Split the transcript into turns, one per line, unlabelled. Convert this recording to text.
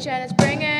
challenge, bring it.